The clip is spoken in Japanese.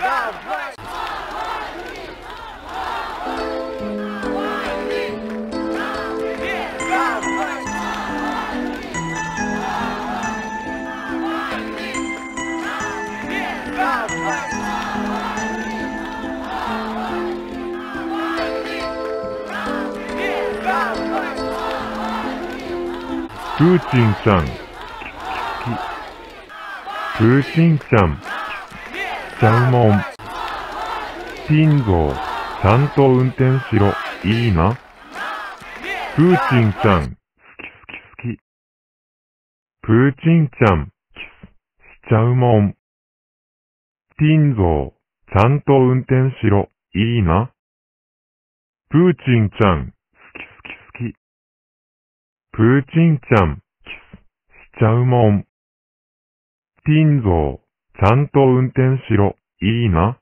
God bless. Putin-san. Putin-san. ちゃ、うもん。ティンゾー、ちゃんと運転しろ、いいな？プーチンちゃん、好き好き好き。プーチンちゃん、キス、しちゃうもん。ティンゾー、ちゃんと運転しろ、いいな？プーチンちゃん、好き好き好き。プーチンちゃん、キス、しちゃうもん。ティンゾー、ちゃんと運転しろ、いいな。